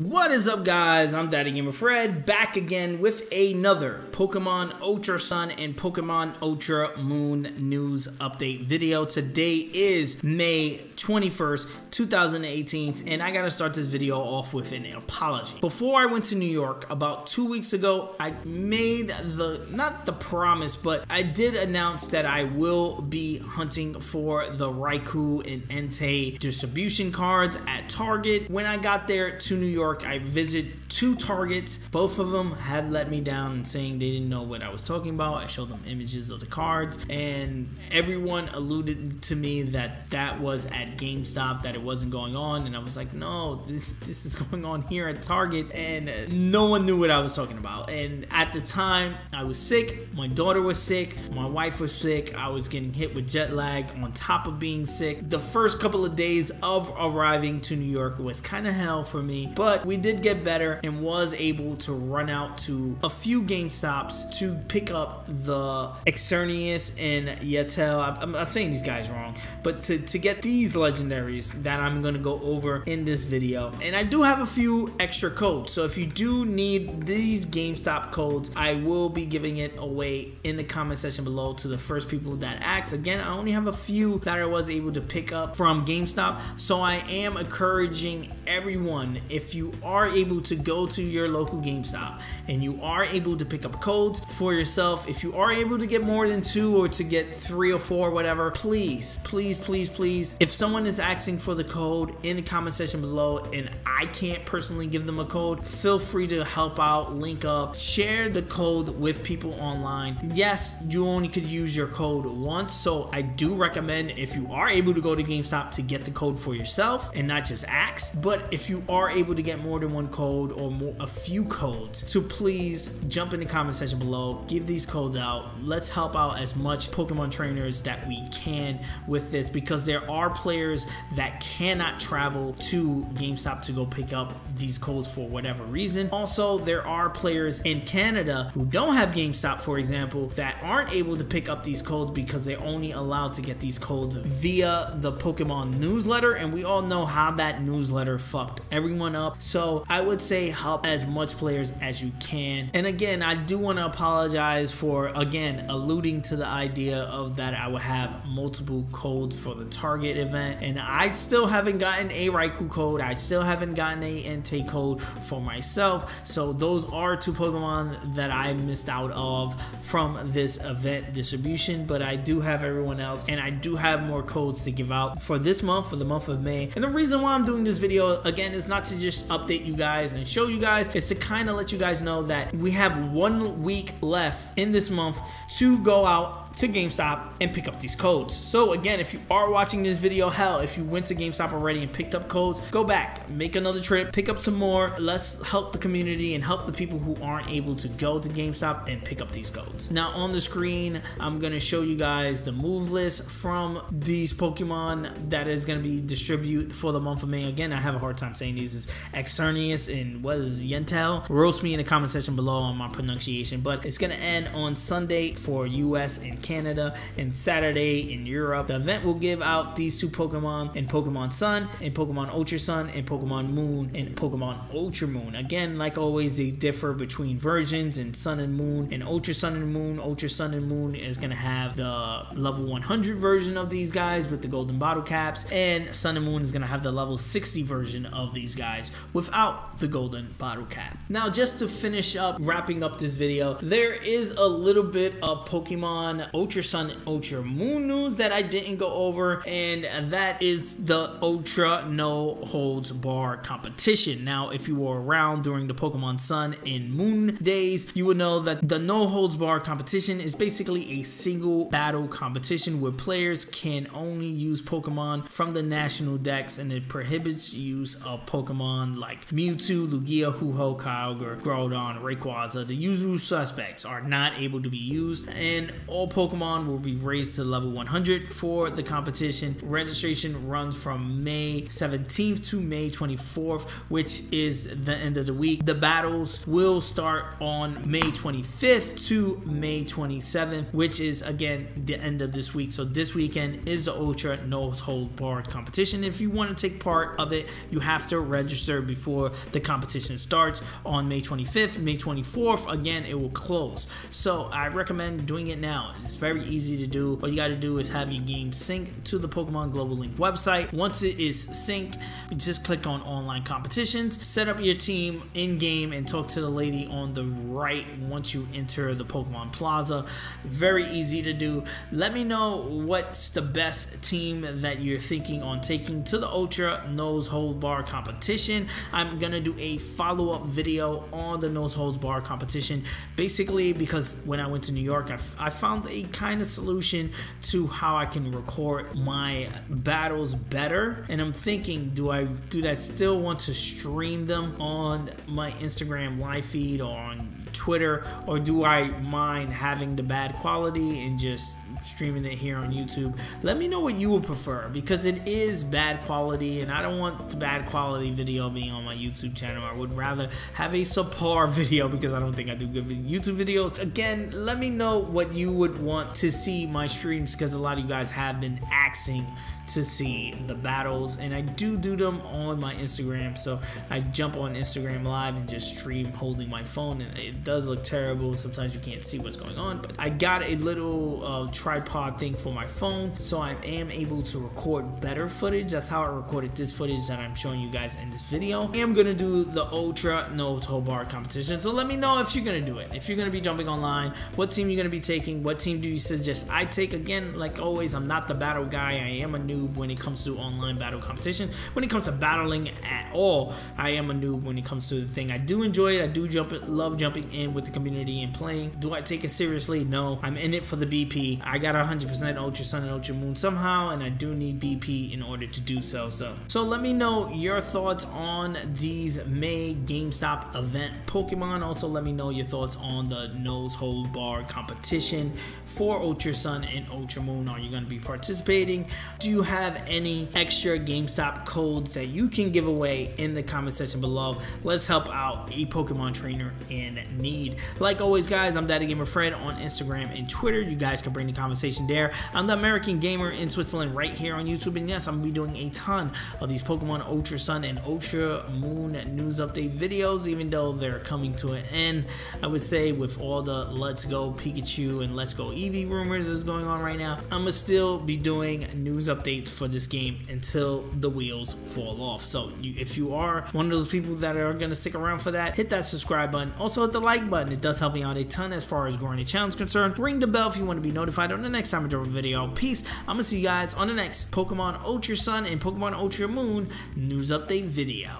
What is up guys, I'm Daddy Gamer Fred, back again with another Pokemon Ultra Sun and Pokemon Ultra Moon news update video. Today is May 21st, 2018, and I gotta start this video off with an apology. Before I went to New York, about two weeks ago, I made the, not the promise, but I did announce that I will be hunting for the Raikou and Entei distribution cards at Target. When I got there to New York, York, I visit two Targets. Both of them had let me down saying they didn't know what I was talking about. I showed them images of the cards, and everyone alluded to me that that was at GameStop, that it wasn't going on. And I was like, no, this, this is going on here at Target. And no one knew what I was talking about. And at the time, I was sick. My daughter was sick. My wife was sick. I was getting hit with jet lag on top of being sick. The first couple of days of arriving to New York was kind of hell for me, but but we did get better and was able to run out to a few GameStops to pick up the Xerneas and Yetel. I'm, I'm saying these guys wrong, but to, to get these legendaries that I'm going to go over in this video. And I do have a few extra codes. So if you do need these GameStop codes, I will be giving it away in the comment section below to the first people that ask. Again, I only have a few that I was able to pick up from GameStop. So I am encouraging everyone, if you are able to go to your local GameStop and you are able to pick up codes for yourself, if you are able to get more than two or to get three or four, whatever, please, please, please, please, if someone is asking for the code in the comment section below and I can't personally give them a code, feel free to help out, link up, share the code with people online. Yes, you only could use your code once, so I do recommend if you are able to go to GameStop to get the code for yourself and not just ask. But if you are able to get more than one code or more, a few codes, so please jump in the comment section below, give these codes out. Let's help out as much Pokemon trainers that we can with this because there are players that cannot travel to GameStop to go pick up these codes for whatever reason. Also, there are players in Canada who don't have GameStop, for example, that aren't able to pick up these codes because they're only allowed to get these codes via the Pokemon newsletter, and we all know how that newsletter fucked everyone up. So I would say help as much players as you can. And again, I do want to apologize for again alluding to the idea of that I would have multiple codes for the Target event, and I still haven't gotten a Raikou code. I still haven't gotten a Entei code for myself. So those are two Pokemon that I missed out of from this event distribution, but I do have everyone else, and I do have more codes to give out for this month, for the month of May. And the reason why I'm doing this video again is not to just update you guys and show you guys, is to kind of let you guys know that we have one week left in this month to go out to GameStop and pick up these codes. So again, if you are watching this video, hell, if you went to GameStop already and picked up codes, go back, make another trip, pick up some more. Let's help the community and help the people who aren't able to go to GameStop and pick up these codes. Now on the screen, I'm gonna show you guys the move list from these Pokemon that is gonna be distributed for the month of May. Again, I have a hard time saying these is Xerneas and what is Yentel. Roast me in the comment section below on my pronunciation, but it's gonna end on Sunday for US and Canada Canada and Saturday in Europe. The event will give out these two Pokemon in Pokemon Sun, and Pokemon Ultra Sun, and Pokemon Moon, and Pokemon Ultra Moon. Again, like always, they differ between versions and Sun and Moon. And Ultra Sun and Moon, Ultra Sun and Moon is going to have the level 100 version of these guys with the golden bottle caps, and Sun and Moon is going to have the level 60 version of these guys without the golden bottle cap. Now, just to finish up, wrapping up this video, there is a little bit of Pokemon Ultra Sun Ultra Moon news that I didn't go over, and that is the Ultra No Holds Barred competition. Now, if you were around during the Pokemon Sun and Moon days, you would know that the No Holds Barred competition is basically a single battle competition where players can only use Pokemon from the national dex and it prohibits use of Pokemon like Mewtwo, Lugia, Ho-Oh, Kyogre, Groudon, Rayquaza. The usual suspects are not able to be used, and all Pokemon Pokemon will be raised to level 100 for the competition. Registration runs from May 17th to May 24th, which is the end of the week. The battles will start on May 25th to May 27th, which is again the end of this week. So this weekend is the Ultra No Hold Barred competition. If you want to take part of it, you have to register before the competition starts on May 25th. May 24th, again, it will close. So I recommend doing it now. It's very easy to do. All you got to do is have your game sync to the Pokemon Global Link website. Once it is synced, just click on online competitions, set up your team in game, and talk to the lady on the right once you enter the Pokemon Plaza. Very easy to do. Let me know what's the best team that you're thinking on taking to the Ultra No Holds Barred competition. I'm gonna do a follow up video on the No Holds Barred competition. Basically, because when I went to New York, I, I found a kind of solution to how I can record my battles better. And I'm thinking, do I do I still want to stream them on my Instagram live feed or on Twitter, or do I mind having the bad quality and just streaming it here on YouTube? Let me know what you would prefer because it is bad quality, and I don't want the bad quality video being on my YouTube channel. I would rather have a subpar video because I don't think I do good YouTube videos. Again, let me know what you would want to see my streams because a lot of you guys have been asking to see the battles and I do do them on my Instagram so I jump on Instagram live and just stream holding my phone and it does look terrible. Sometimes you can't see what's going on but I got a little uh, tripod thing for my phone so I am able to record better footage. That's how I recorded this footage that I'm showing you guys in this video. I am gonna do the ultra no toe bar competition so let me know if you're gonna do it. If you're gonna be jumping online what team you're gonna be taking? What team do you suggest I take? Again like always I'm not the battle guy. I am a new noob when it comes to online battle competition. When it comes to battling at all, I am a noob when it comes to the thing. I do enjoy it. I do jump it, love jumping in with the community and playing. Do I take it seriously? No. I'm in it for the BP. I got 100% Ultra Sun and Ultra Moon somehow, and I do need BP in order to do so. So, so let me know your thoughts on these May GameStop event Pokemon. Also, let me know your thoughts on the no holds barred competition for Ultra Sun and Ultra Moon. Are you going to be participating? Do you have any extra GameStop codes that you can give away in the comment section below. Let's help out a Pokemon trainer in need. Like always, guys, I'm Daddy Gamer Fred on Instagram and Twitter. You guys can bring the conversation there. I'm the American Gamer in Switzerland right here on YouTube. And yes, I'm gonna be doing a ton of these Pokemon Ultra Sun and Ultra Moon news update videos, even though they're coming to an end. I would say with all the Let's Go Pikachu and Let's Go Eevee rumors that's going on right now, I'm gonna still be doing news updates updates for this game until the wheels fall off. So you, if you are one of those people that are going to stick around for that, hit that subscribe button. Also hit the like button. It does help me out a ton as far as growing the channel is concerned. Ring the bell if you want to be notified on the next time I drop a video. Peace. I'm going to see you guys on the next Pokemon Ultra Sun and Pokemon Ultra Moon news update video.